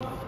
아,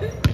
Bye.